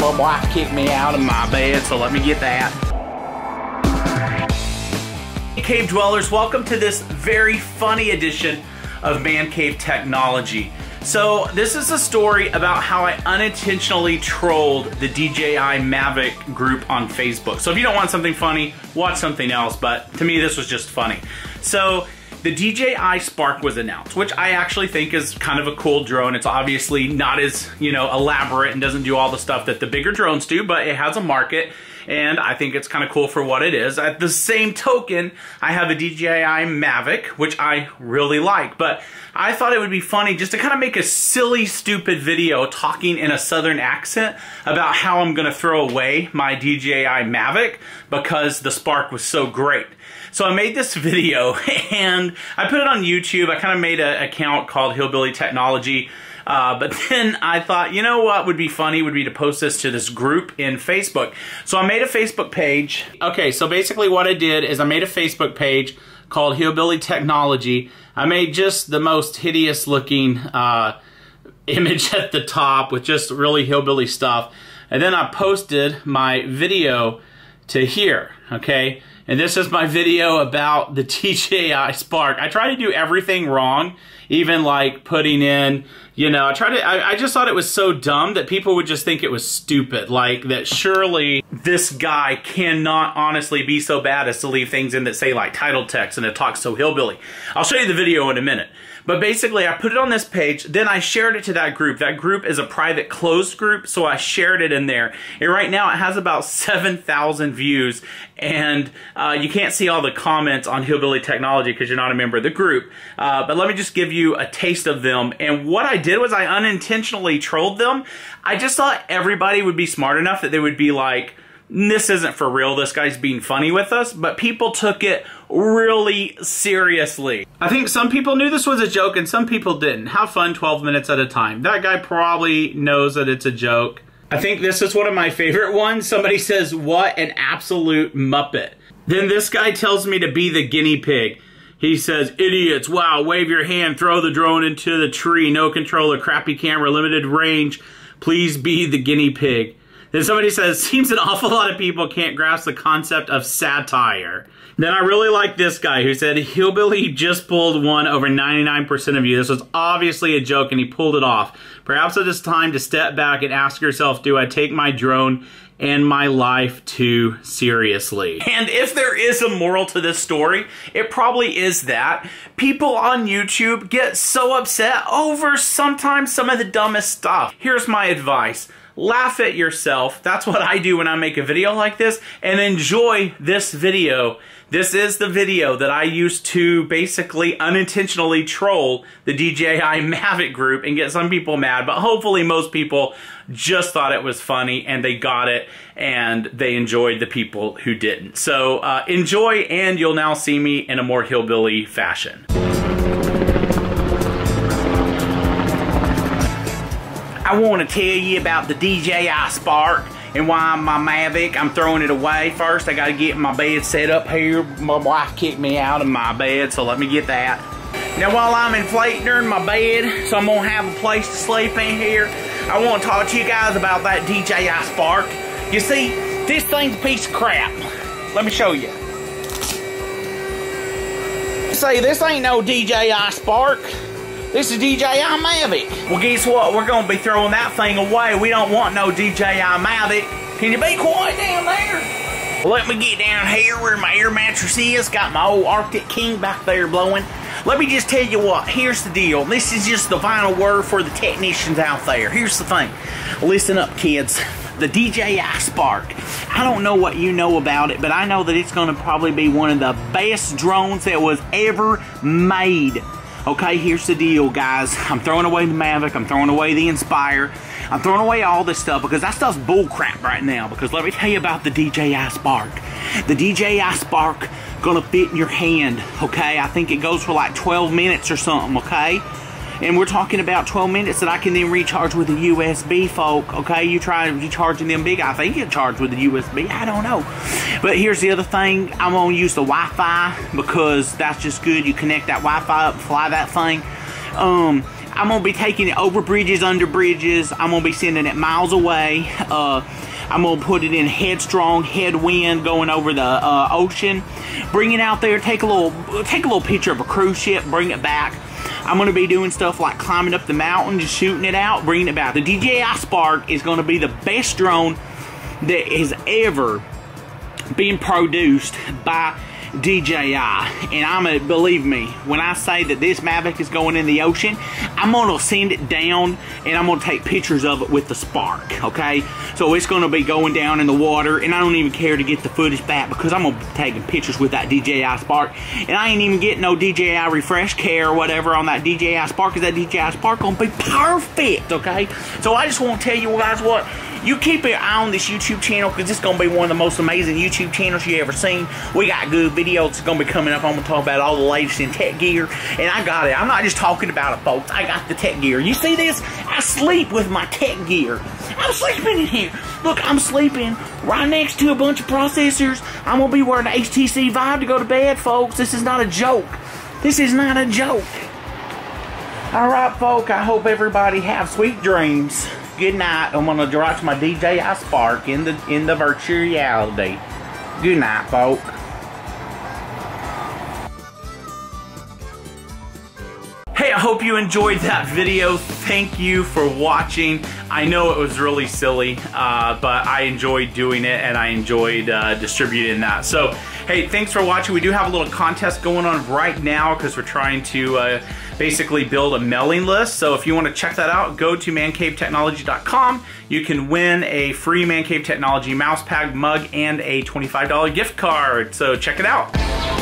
My wife kicked me out of my bed, so let me get that. Cave Dwellers, welcome to this very funny edition of Man Cave Technology. So this is a story about how I unintentionally trolled the DJI Mavic group on Facebook. So if you don't want something funny, watch something else, but to me this was just funny. So the DJI Spark was announced, which I actually think is kind of a cool drone. It's obviously not as, you know, elaborate and doesn't do all the stuff that the bigger drones do, but it has a market and I think it's kind of cool for what it is. At the same token, I have a DJI Mavic, which I really like, but I thought it would be funny just to kind of make a silly, stupid video talking in a southern accent about how I'm gonna throw away my DJI Mavic because the Spark was so great. So I made this video and I put it on YouTube. I kind of made an account called Hillbilly Technology uh, but then I thought, you know what would be funny would be to post this to this group in Facebook. So I made a Facebook page. Okay, so basically what I did is I made a Facebook page called Hillbilly Technology. I made just the most hideous looking uh, image at the top with just really hillbilly stuff. And then I posted my video to here, okay? And this is my video about the DJI Spark. I try to do everything wrong, even like putting in, you know, I try to, I, I, just thought it was so dumb that people would just think it was stupid. Like that surely this guy cannot honestly be so bad as to leave things in that say like title text and it talks so hillbilly. I'll show you the video in a minute. But basically, I put it on this page, then I shared it to that group. That group is a private closed group, so I shared it in there. And right now, it has about 7,000 views, and uh, you can't see all the comments on Hillbilly Technology because you're not a member of the group. Uh, but let me just give you a taste of them. And what I did was I unintentionally trolled them. I just thought everybody would be smart enough that they would be like, this isn't for real, this guy's being funny with us, but people took it really seriously. I think some people knew this was a joke and some people didn't. Have fun 12 minutes at a time. That guy probably knows that it's a joke. I think this is one of my favorite ones. Somebody says, what an absolute muppet. Then this guy tells me to be the guinea pig. He says, idiots, wow, wave your hand, throw the drone into the tree, no controller, crappy camera, limited range, please be the guinea pig. Then somebody says, seems an awful lot of people can't grasp the concept of satire. Then I really like this guy who said, Hillbilly just pulled one over 99% of you. This was obviously a joke and he pulled it off. Perhaps it is time to step back and ask yourself, do I take my drone and my life too seriously. And if there is a moral to this story, it probably is that people on YouTube get so upset over sometimes some of the dumbest stuff. Here's my advice laugh at yourself. That's what I do when I make a video like this and enjoy this video. This is the video that I used to basically unintentionally troll the DJI Mavic group and get some people mad, but hopefully most people just thought it was funny and they got it and they enjoyed the people who didn't. So uh, enjoy and you'll now see me in a more hillbilly fashion. I want to tell you about the DJI Spark and why my Mavic, I'm throwing it away. First, I got to get my bed set up here. My wife kicked me out of my bed, so let me get that. Now, while I'm inflating my bed, so I'm going to have a place to sleep in here, I want to talk to you guys about that DJI Spark. You see, this thing's a piece of crap. Let me show you. Say, this ain't no DJI Spark. This is DJI Mavic. Well, guess what? We're going to be throwing that thing away. We don't want no DJI Mavic. Can you be quiet down there? Let me get down here where my air mattress is. Got my old Arctic King back there blowing. Let me just tell you what. Here's the deal. This is just the final word for the technicians out there. Here's the thing. Listen up, kids the DJI Spark. I don't know what you know about it, but I know that it's going to probably be one of the best drones that was ever made. Okay, here's the deal, guys. I'm throwing away the Mavic. I'm throwing away the Inspire. I'm throwing away all this stuff because that stuff's bullcrap right now. Because let me tell you about the DJI Spark. The DJI Spark gonna fit in your hand, okay? I think it goes for like 12 minutes or something, okay? And we're talking about 12 minutes that I can then recharge with a USB, folk. Okay, you try recharging them big. I think you charge with a USB. I don't know. But here's the other thing. I'm gonna use the Wi-Fi because that's just good. You connect that Wi-Fi up, fly that thing. Um, I'm gonna be taking it over bridges, under bridges. I'm gonna be sending it miles away. Uh, I'm gonna put it in headstrong, headwind, going over the uh, ocean. Bring it out there, take a little, take a little picture of a cruise ship, bring it back. I'm gonna be doing stuff like climbing up the mountain, just shooting it out, bringing it back. The DJI Spark is gonna be the best drone that has ever been produced by DJI. And I'm a, believe me, when I say that this Mavic is going in the ocean, I'm gonna send it down and I'm gonna take pictures of it with the Spark, okay? So it's gonna be going down in the water and I don't even care to get the footage back because I'm gonna be taking pictures with that DJI Spark. And I ain't even getting no DJI refresh care or whatever on that DJI Spark because that DJI Spark gonna be perfect, okay? So I just wanna tell you guys what, you keep an eye on this YouTube channel because going to be one of the most amazing YouTube channels you ever seen. We got good videos that's going to be coming up. I'm going to talk about all the latest in tech gear. And I got it. I'm not just talking about it, folks. I got the tech gear. You see this? I sleep with my tech gear. I'm sleeping in here. Look, I'm sleeping right next to a bunch of processors. I'm going to be wearing the HTC Vive to go to bed, folks. This is not a joke. This is not a joke. All right, folk. I hope everybody have sweet dreams good night. I'm gonna watch my DJI Spark in the in the virtual reality. Good night, folk. I hope you enjoyed that video. Thank you for watching. I know it was really silly, uh, but I enjoyed doing it and I enjoyed uh, distributing that. So, hey, thanks for watching. We do have a little contest going on right now because we're trying to uh, basically build a mailing list. So if you want to check that out, go to mancavetechnology.com. You can win a free Man Cave Technology mouse pad mug and a $25 gift card. So check it out.